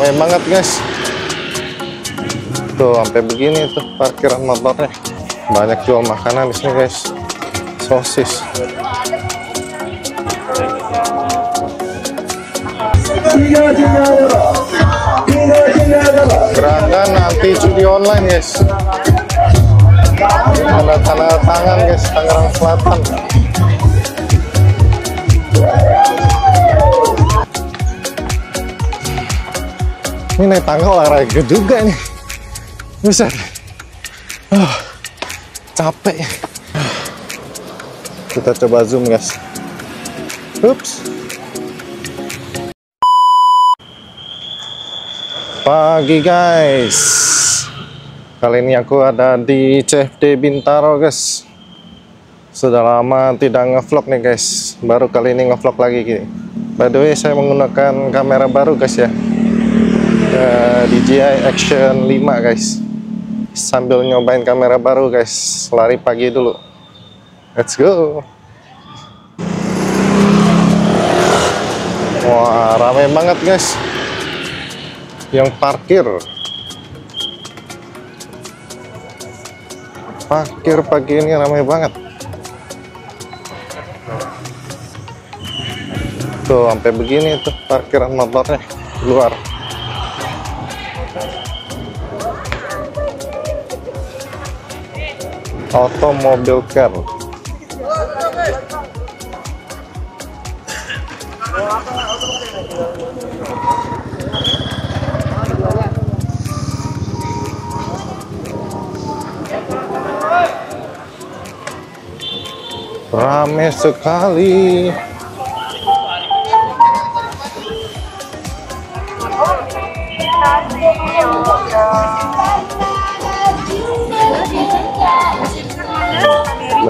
ramai banget guys. Tuh sampai begini tuh parkiran motornya. Banyak jual makanan di sini guys. Sosis. Gerakan nanti judi online guys. Ada tanda tangan guys Tangerang Selatan ini naik tangga olahraga juga nih bisa oh, capek. Kita coba zoom guys. Ups. Pagi guys. Kali ini aku ada di CFD Bintaro guys. Sudah lama tidak ngevlog nih guys. Baru kali ini ngevlog lagi gini. By the way saya menggunakan kamera baru guys ya uh, DJI Action 5 guys. Sambil nyobain kamera baru guys. Lari pagi dulu. Let's go. Wah ramai banget guys. Yang parkir. Parkir pagi ini ramai banget. Tuh sampai begini tuh parkiran motornya luar automobil car. Rame sekali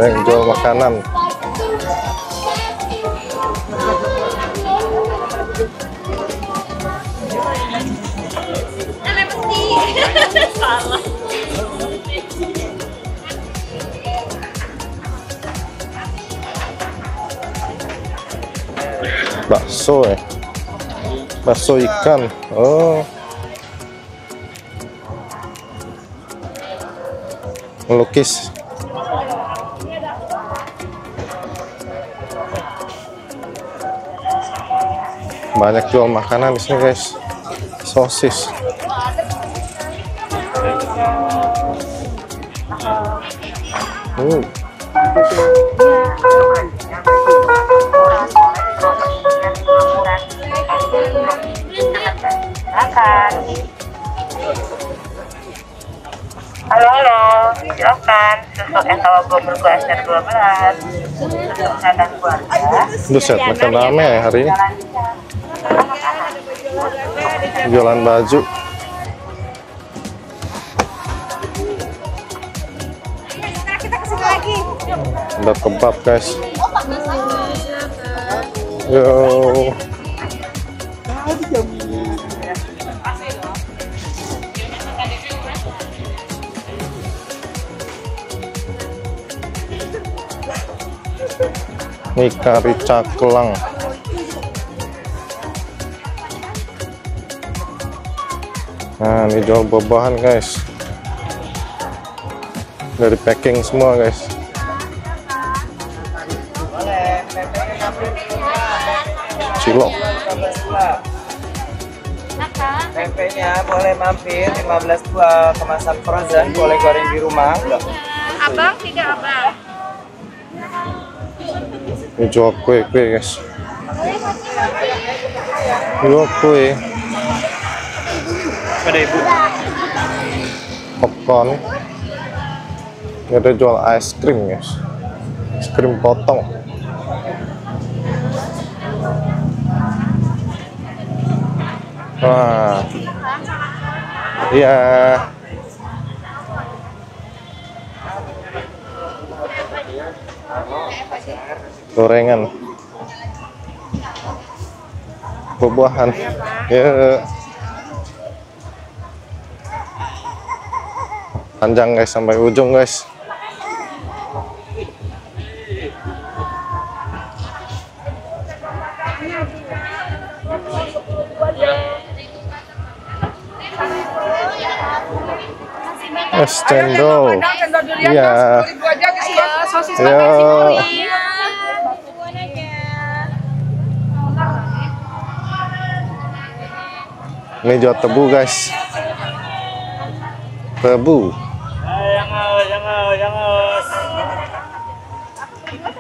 banyak jual makanan. Bakso ya bakso ikan. Oh. Melukis banyak jual makanan di sini guys sosis. Silakan. Halo, halo. Silakan. Susu Etawa Bergua SR 12. Susu kesehatan keluarga. Buset, makan rame ya hari ini. Jualan baju. Ada kebab guys. Yo. Ini kari caklang. Nah, ini jual buah-buahan guys. Dari packing semua guys. Cilok. Tempenya boleh mampir 15 dua kemasan frozen, boleh goreng di rumah. Abang tidak abang. Ini jual kue-kue guys. Jual kue. Pada ibu. popcorn. Ini ada jual es krim guys. Es krim potong. Wah. Iya. Gorengan. Buah-buahan. Ya panjang guys sampai ujung guys Es cendol. Iya. Iya. Ini jual tebu guys. Tebu.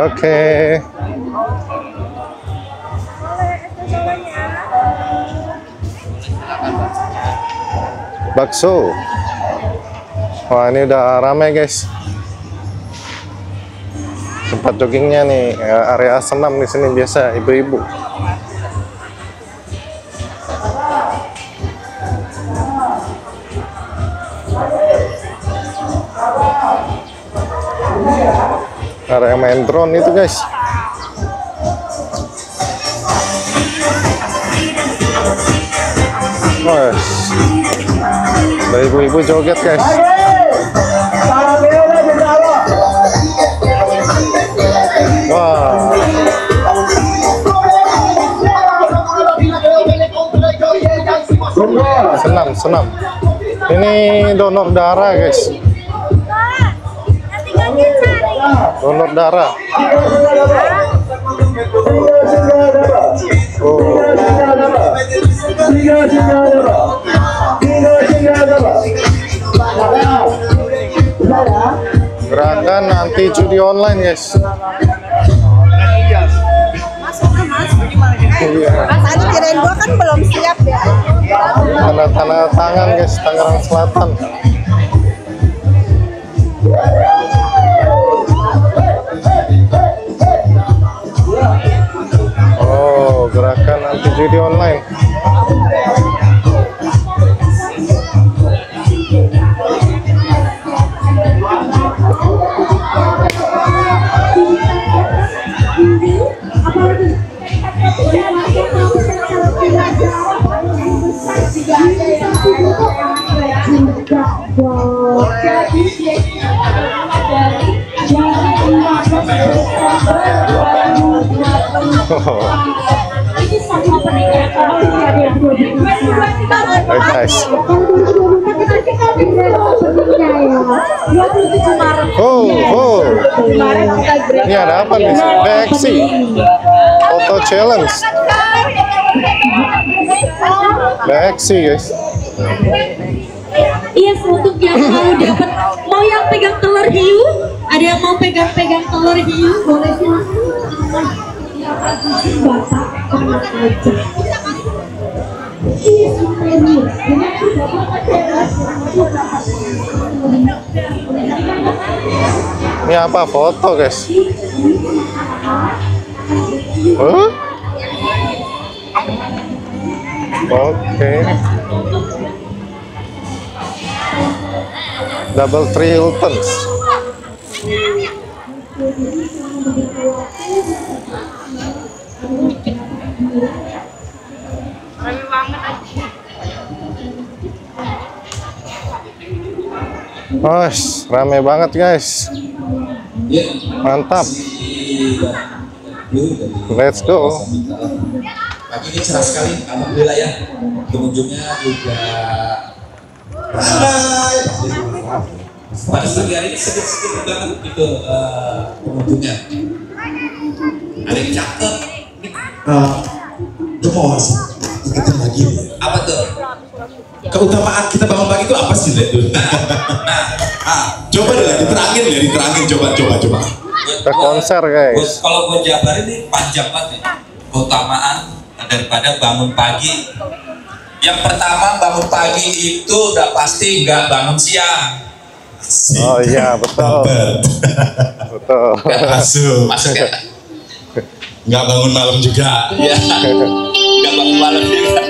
Oke. Bakso. Wah, ini udah ramai, guys. Tempat joggingnya nih, ya, area senam di sini biasa ibu-ibu. Drone itu, guys. Wes. Ada ibu-ibu joget, guys. Wah. Senam, senam. Ini donor darah, guys. Donor darah. Gerakan anti judi online, guys. Tadi kirain gua kan belum siap ya. Tanda tanda tangan, guys, Tangerang Selatan. Judi online. Guys. Oh, oh. Ini ada apa nih? BXC. Auto Challenge. BXC, guys. Iya, untuk yang mau dapat mau yang pegang telur hiu, ada yang mau pegang-pegang telur hiu, boleh silakan. Bapak tenang aja. Ini apa? Foto, guys. Huh? Oke. Double three Hiltons. Rame Mas, rame banget guys. Mantap. Let's go. Pagi ini cerah sekali, alhamdulillah ya. Pengunjungnya juga ramai. Pada pagi hari ini sedikit-sedikit banget gitu eh, pengunjungnya. Ada yang cakep. Gemoy kita lagi. Apa tuh? Keutamaan kita bangun pagi itu apa sih, Dek? Nah, ah, coba deh, diterangin ya, diterangin coba, coba, coba. gua- konser guys. Bos, kalau gue jabarin ini panjang banget ya. Keutamaan daripada bangun pagi. Yang pertama bangun pagi itu udah pasti nggak bangun siang. Oh iya betul, betul. Masuk. Masuk ya? Nggak bangun malam juga. Iya. nggak bangun malam juga.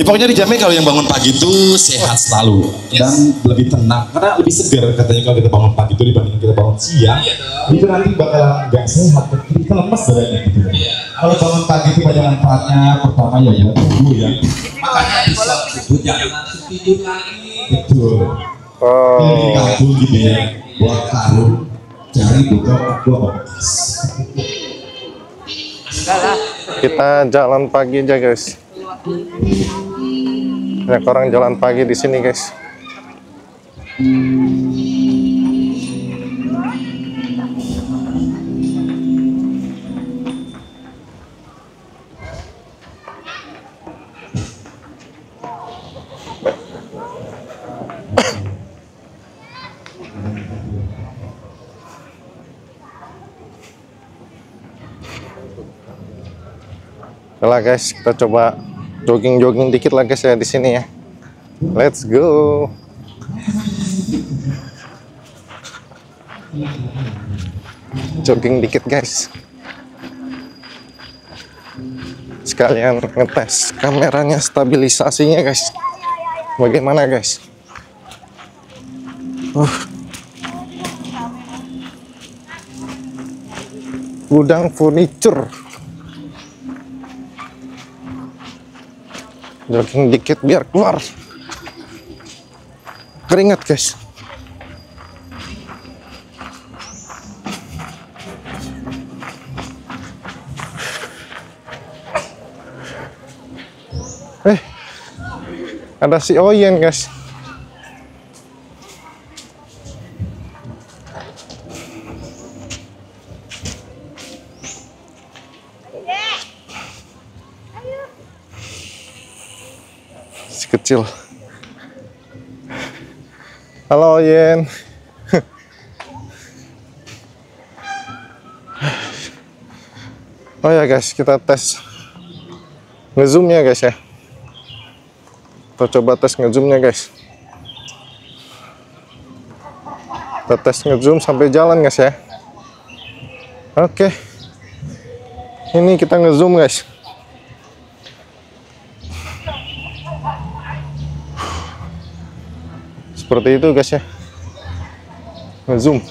Ya pokoknya dijamin kalau yang bangun pagi itu sehat selalu dan lebih tenang karena lebih segar katanya kalau kita bangun pagi itu dibandingkan kita bangun siang. Iya dong. Itu nanti bakal nggak sehat, kita lemes badannya gitu. Iya. Kalau bangun pagi itu banyak manfaatnya. Pertama ya ya tubuh ya. Makanya di sholat subuh jangan langsung tidur lagi. Betul. Oh, Jadi kabul gitu ya. Buat karung cari buka bekas. kita jalan pagi aja guys. Banyak orang jalan pagi di sini guys. Oke lah guys, kita coba jogging-jogging dikit lah guys ya di sini ya. Let's go. Jogging dikit guys. Sekalian ngetes kameranya stabilisasinya guys. Bagaimana guys? Uh. Gudang furniture. Jogging dikit biar keluar. Keringat guys. Eh ada si Oyen guys kecil. Halo Yen. Oh ya guys kita tes ngezoom ya guys ya. Kita coba tes ngezoomnya guys. Kita tes ngezoom sampai jalan guys ya. Oke. Ini kita ngezoom guys seperti itu guys ya. Ngezoom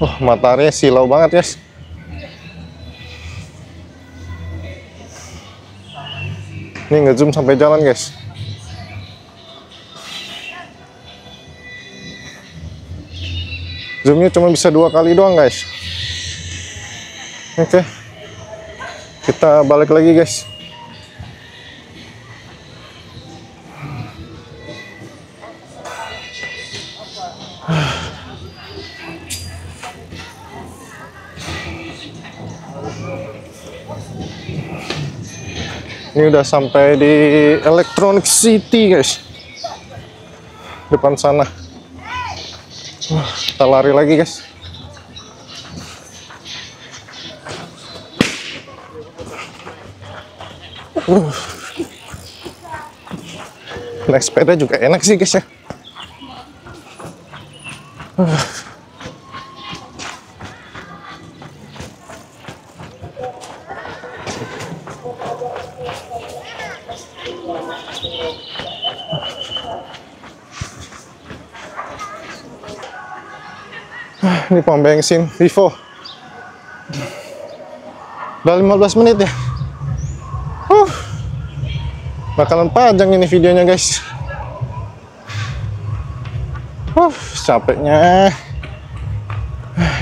wah mataharinya silau banget guys. Ini ngezoom sampai jalan guys. Zoomnya cuma bisa dua kali doang guys. Oke. Kita balik lagi guys Ini udah sampai di Electronic City, guys. Depan sana. Kita lari lagi, guys. Uh. Naik sepeda juga enak sih, guys ya. Uh. Ini pom bensin Vivo. Udah 15 menit ya. Uh, bakalan panjang ini videonya guys. Uh, capeknya.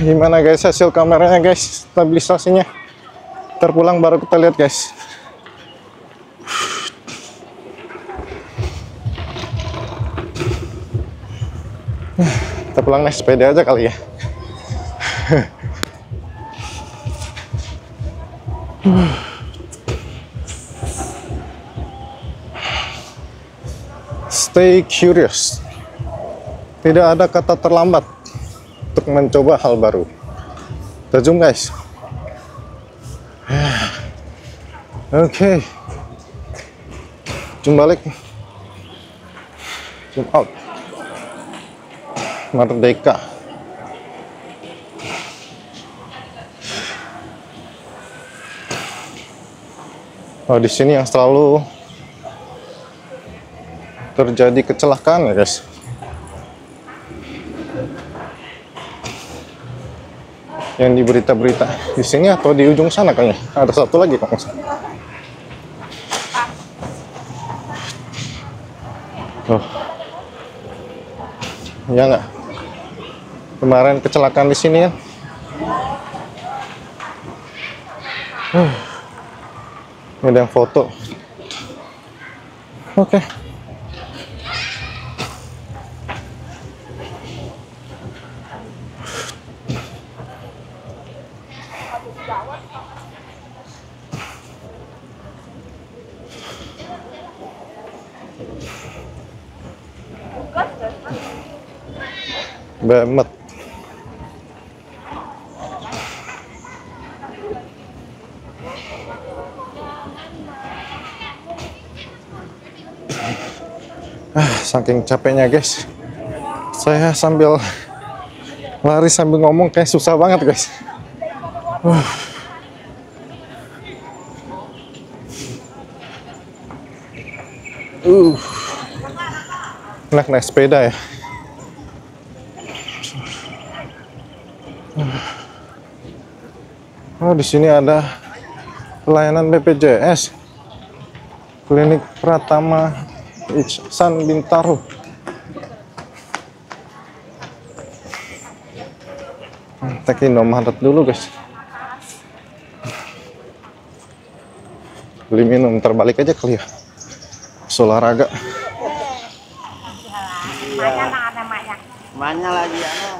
Gimana guys hasil kameranya guys? Stabilisasinya. Terpulang baru kita lihat guys pulang naik sepeda aja kali ya Stay curious. Tidak ada kata terlambat untuk mencoba hal baru. Zoom guys. Oke. Okay. Zoom balik. Zoom out. Merdeka. Oh, di sini yang selalu terjadi kecelakaan ya, guys. Yang di berita-berita di sini atau di ujung sana kayaknya. Ada satu lagi kok. Oh. Ya nggak? Kemarin kecelakaan di sini ya. Huh. Ini ada yang foto. Oke. Bemet. Ah, saking capeknya guys. Saya sambil lari sambil ngomong kayak susah banget guys. Uh. Uh. Enak naik sepeda ya. Oh, di sini ada pelayanan BPJS. Klinik Pratama Iksan Bintaro. Hmm, Teki Indomaret dulu, guys. Beli minum, terbalik aja kali ya. Olahraga. Mana lagi ano?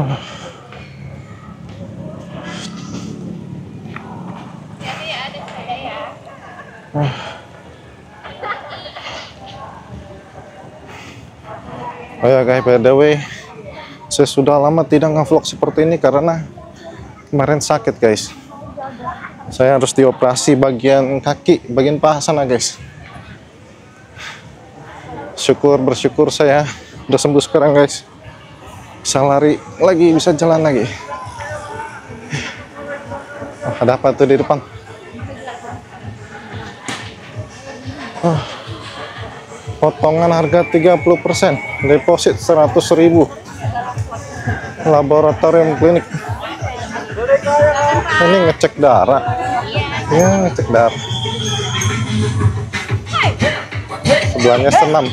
Oh ya guys, by the way, saya sudah lama tidak nge-vlog seperti ini karena kemarin sakit guys. Saya harus dioperasi bagian kaki, bagian paha sana guys. Syukur bersyukur saya udah sembuh sekarang guys. Bisa lari lagi, bisa jalan lagi. Oh, ada apa tuh di depan? Potongan harga 30% deposit 100.000 laboratorium klinik. Ini ngecek darah. Ya ngecek darah. Sebelahnya senam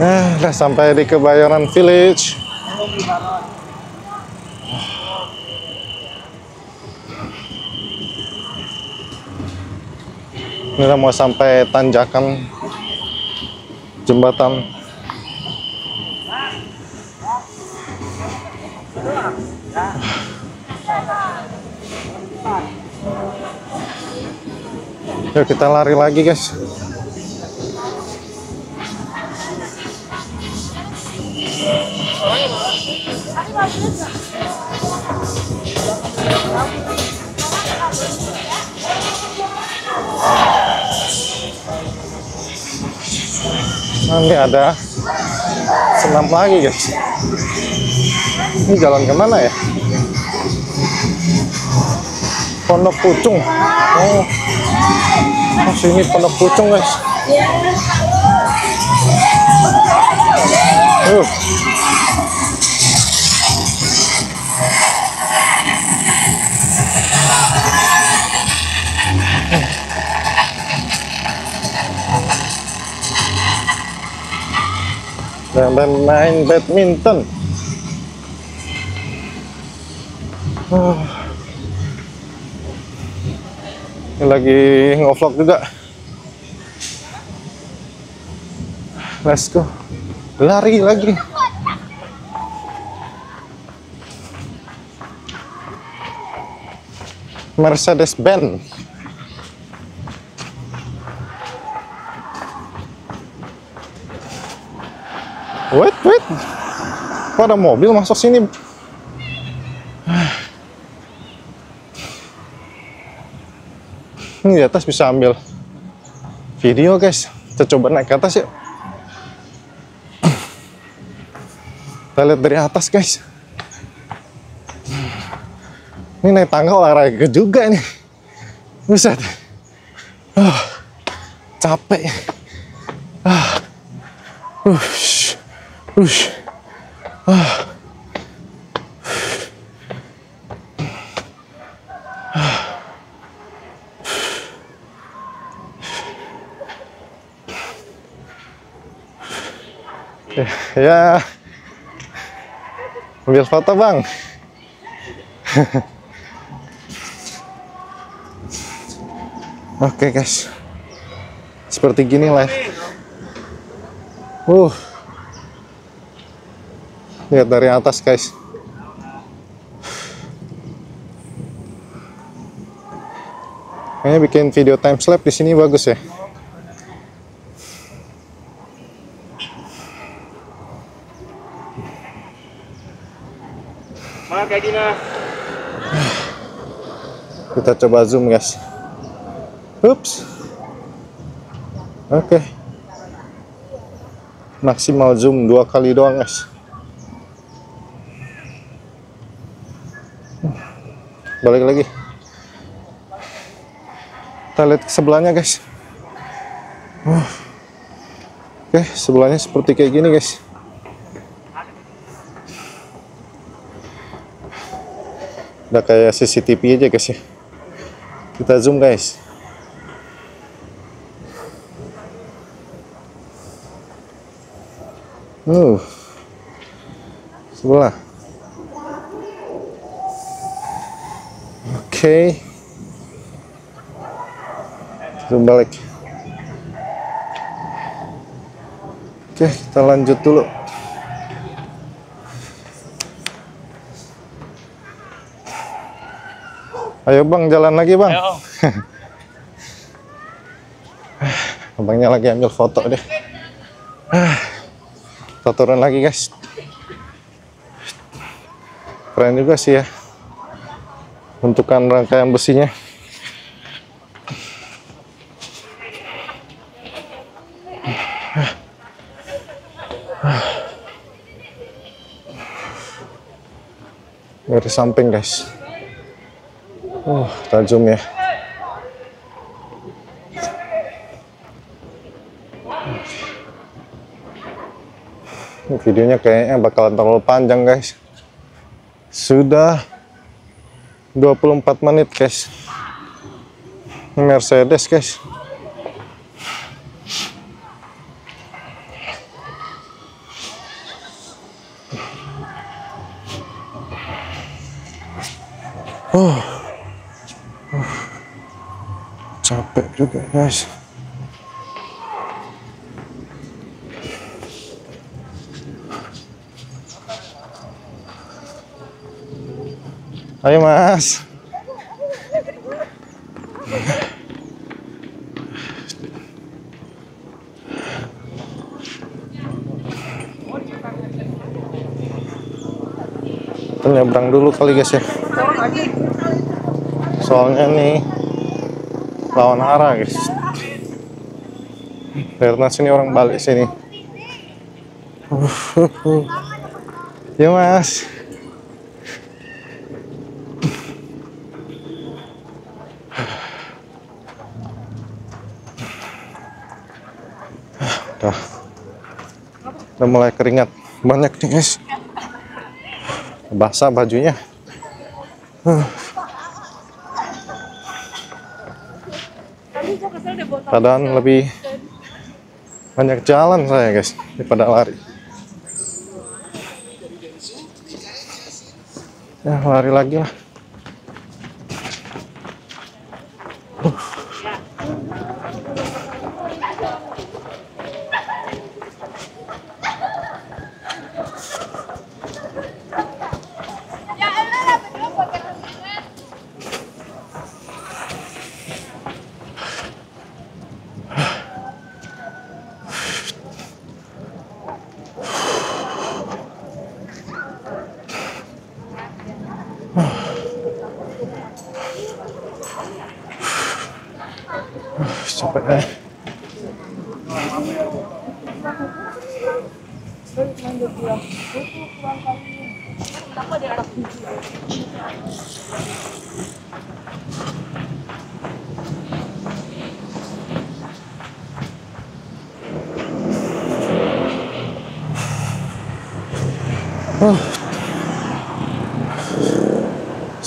Nah, udah sampai di Kebayoran Village. Ini udah mau sampai tanjakan jembatan. Yuk kita lari lagi guys. Nanti ada senam lagi guys. Ini jalan ke mana ya? Pondok Pucung. Oh, sini Pondok Pucung guys. Yuk. dan main badminton. Ah. Ini lagi ngevlog juga. Let's go. Lari lagi. Mercedes Benz. Wait, wait. Ada mobil masuk sini? Ini di atas bisa ambil video guys. Kita coba naik ke atas yuk. Kita lihat dari atas guys. Ini naik tangga olahraga juga ini. Buset. Ah, capek. Ah. Ush. Ush. Ya. Ambil foto, Bang. Oke, guys. Seperti gini live. Uh. Lihat dari atas, guys. Kayaknya bikin video time lapse di sini bagus ya. Kita coba zoom, guys. Ups. Oke. Maksimal zoom dua kali doang, guys. Balik lagi. Kita lihat ke sebelahnya, guys. Oke, sebelahnya seperti kayak gini, guys. Udah kayak CCTV aja, guys ya. Kita zoom, guys. Uh. Sebelah. Oke. Zoom balik. Oke, kita lanjut dulu. Ayo bang, jalan lagi bang. Abangnya lagi ambil foto deh. Kita turun lagi guys. Keren juga sih ya. Bentukan rangkaian besinya. Dari samping guys. Oh, zoom ya. Ini videonya kayaknya bakalan terlalu panjang guys. Sudah 24 menit guys. Mercedes guys. Oh. Uh. Capek juga guys. Ayo mas. Nyebrang dulu kali guys ya. Soalnya nih lawan arah guys. Karena sini orang balik sini. Ya mas. Udah. Udah mulai keringat banyak nih guys. Basah bajunya. Padahal lebih banyak jalan saya guys daripada lari. Ya lari lagi lah.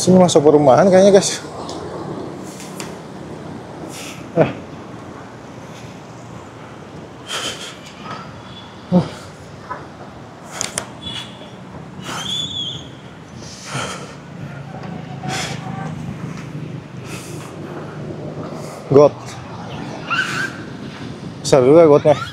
Sini masuk perumahan kayaknya guys. Eh. Got. Besar juga gotnya.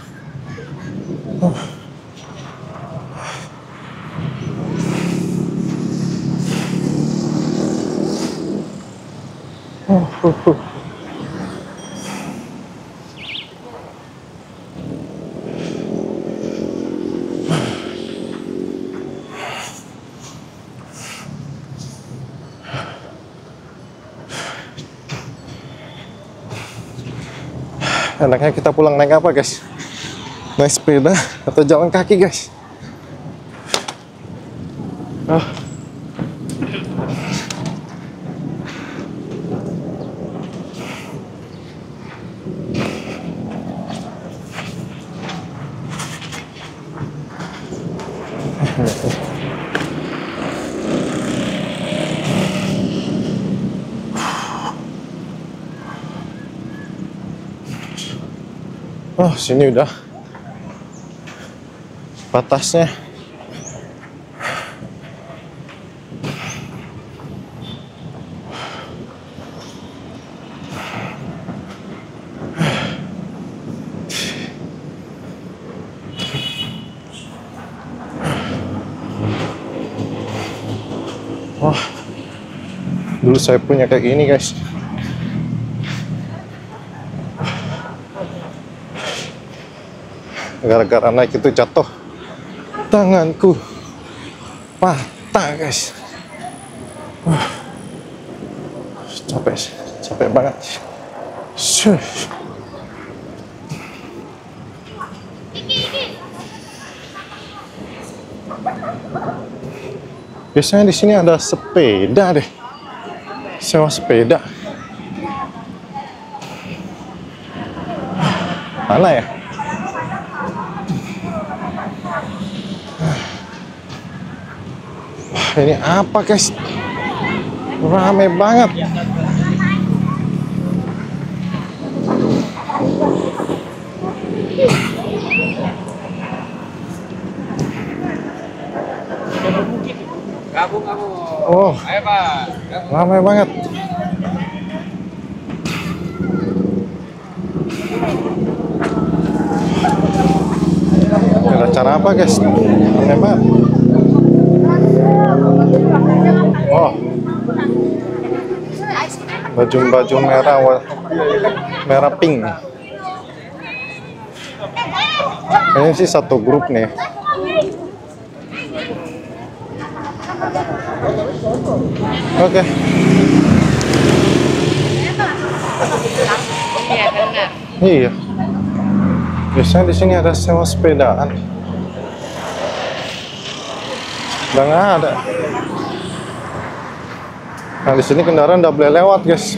Enaknya kita pulang naik apa guys? Naik sepeda atau jalan kaki guys? Oh, sini udah batasnya. Saya punya kayak gini guys. gara-gara naik itu jatuh tanganku patah guys. Capek capek banget. Biasanya di sini ada sepeda deh sewa sepeda. Mana ya? Ini apa guys? Rame banget. Gabung kamu. oh. Ayo Pak. Rame banget. Ini acara apa guys? Rame banget. Oh. Baju-baju merah merah pink. Ini sih satu grup nih oke. Iya. Benar. iya biasanya di sini ada sewa sepedaan. Udah ada. Nah di sini kendaraan udah boleh lewat guys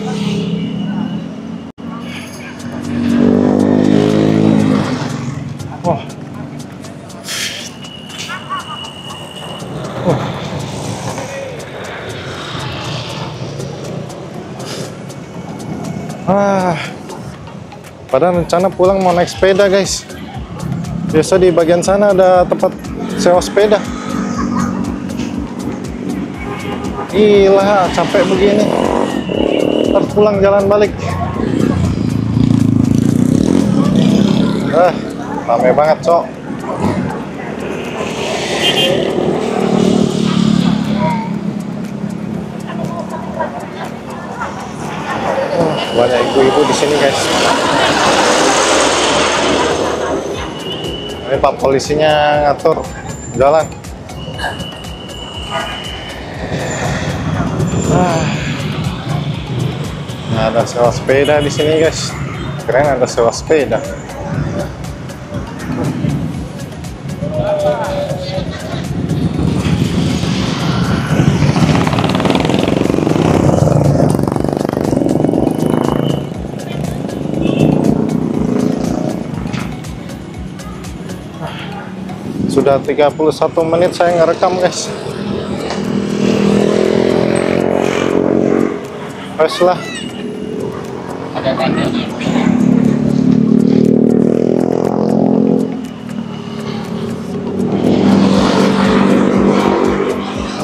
padahal rencana pulang mau naik sepeda guys. Biasa di bagian sana ada tempat sewa sepeda. Gila, capek begini. Ntar pulang jalan balik. Ah, rame banget, Cok. Banyak ibu-ibu di sini, guys. Ini Pak polisinya ngatur jalan. Ah. Nah, ada sewa sepeda di sini, guys. keren ada sewa sepeda sudah 31 menit saya ngerekam guys. Wes lah.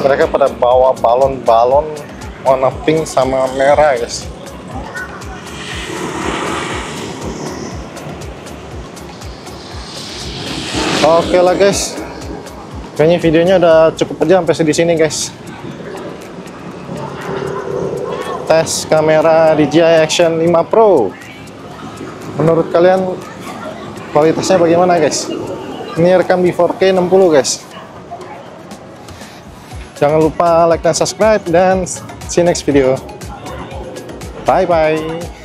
Mereka pada bawa balon-balon warna pink sama merah guys. Oke lah guys kayaknya videonya udah cukup aja sampai di sini guys. Tes kamera DJI Action 5 Pro. Menurut kalian kualitasnya bagaimana guys? Ini rekam di 4K 60 guys. Jangan lupa like dan subscribe dan see you next video. Bye bye